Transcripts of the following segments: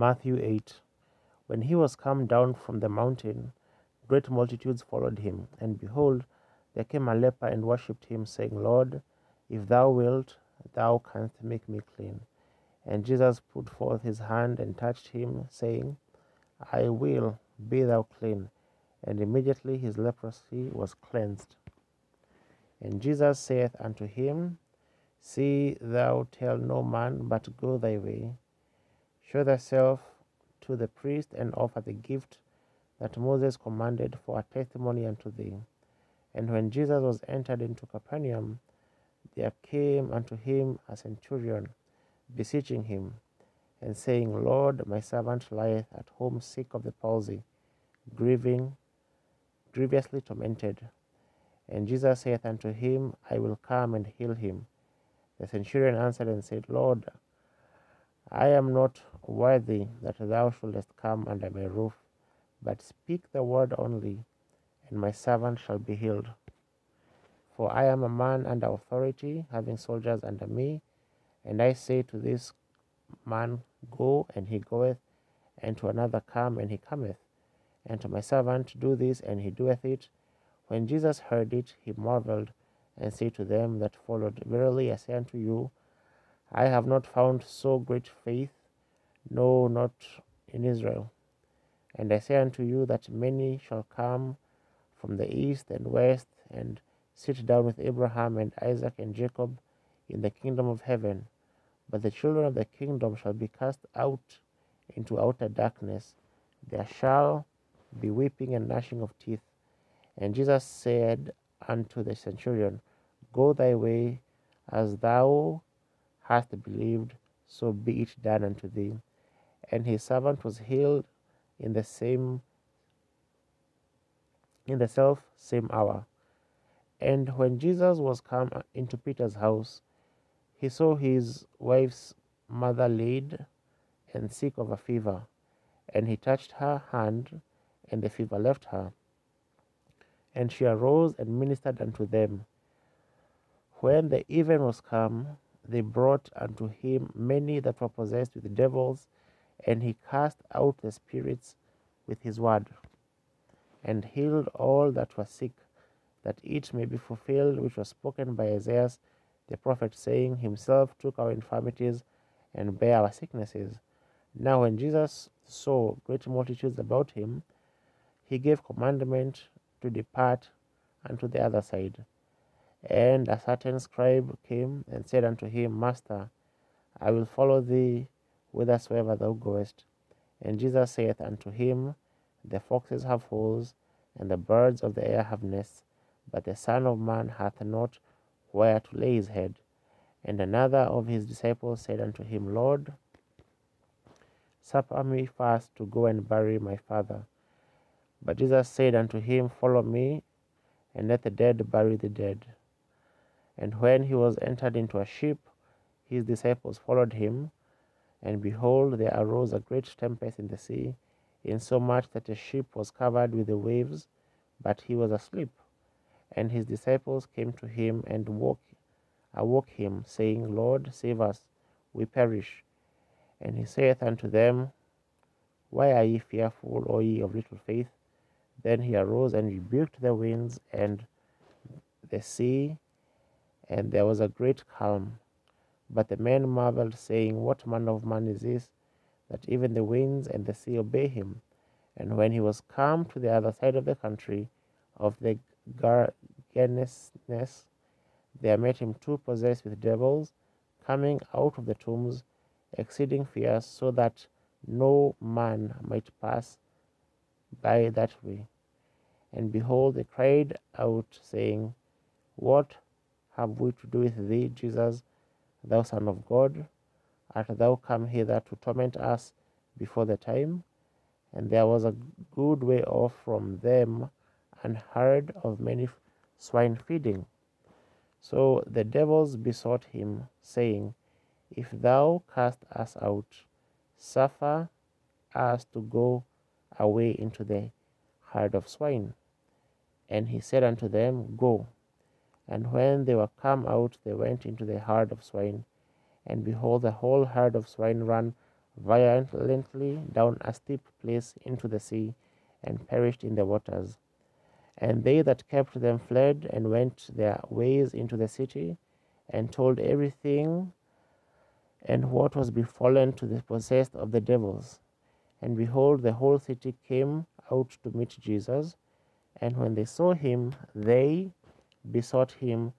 Matthew 8 When he was come down from the mountain, great multitudes followed him. And behold, there came a leper and worshipped him, saying, Lord, if thou wilt, thou canst make me clean. And Jesus put forth his hand and touched him, saying, I will, be thou clean. And immediately his leprosy was cleansed. And Jesus saith unto him, See thou tell no man, but go thy way. Show thyself to the priest, and offer the gift that Moses commanded for a testimony unto thee. And when Jesus was entered into Capernaum, there came unto him a centurion, beseeching him, and saying, Lord, my servant lieth at home sick of the palsy, grieving, grievously tormented. And Jesus saith unto him, I will come and heal him. The centurion answered and said, Lord, I am not worthy that thou shouldest come under my roof, but speak the word only, and my servant shall be healed. For I am a man under authority, having soldiers under me, and I say to this man, Go, and he goeth, and to another, Come, and he cometh, and to my servant, Do this, and he doeth it. When Jesus heard it, he marveled and said to them that followed, Verily I say unto you, I have not found so great faith, no, not in Israel. And I say unto you that many shall come from the east and west and sit down with Abraham and Isaac and Jacob in the kingdom of heaven. But the children of the kingdom shall be cast out into outer darkness. There shall be weeping and gnashing of teeth. And Jesus said unto the centurion, Go thy way, as thou hast believed, so be it done unto thee. And his servant was healed in the same in the self same hour. And when Jesus was come into Peter's house, he saw his wife's mother laid and sick of a fever, and he touched her hand, and the fever left her. And she arose and ministered unto them. When the even was come, they brought unto him many that were possessed with devils, and he cast out the spirits with his word, and healed all that were sick, that it may be fulfilled which was spoken by Isaiah the prophet, saying, Himself took our infirmities and bare our sicknesses. Now, when Jesus saw great multitudes about him, he gave commandment to depart unto the other side. And a certain scribe came and said unto him, Master, I will follow thee whithersoever thou goest. And Jesus saith unto him, The foxes have holes, and the birds of the air have nests, but the Son of Man hath not where to lay his head. And another of his disciples said unto him, Lord, suffer me first to go and bury my father. But Jesus said unto him, Follow me, and let the dead bury the dead. And when he was entered into a ship, his disciples followed him. And behold, there arose a great tempest in the sea, insomuch that the ship was covered with the waves, but he was asleep. And his disciples came to him and woke, awoke him, saying, Lord, save us, we perish. And he saith unto them, Why are ye fearful, O ye of little faith? Then he arose and rebuked the winds and the sea, and there was a great calm. But the men marveled, saying, What manner of man is this, that even the winds and the sea obey him? And when he was come to the other side of the country of the Gergesenes, there met him two possessed with devils, coming out of the tombs, exceeding fierce, so that no man might pass by that way. And behold, they cried out, saying, What have we to do with thee, Jesus, thou Son of God? Art thou come hither to torment us before the time? And there was a good way off from them an herd of many swine feeding. So the devils besought him, saying, If thou cast us out, suffer us to go away into the herd of swine. And he said unto them, Go. And when they were come out, they went into the herd of swine. And behold, the whole herd of swine ran violently down a steep place into the sea, and perished in the waters. And they that kept them fled and went their ways into the city, and told everything and what was befallen to the possessed of the devils. And behold, the whole city came out to meet Jesus. And when they saw him, they besought him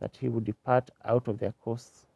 that he would depart out of their coasts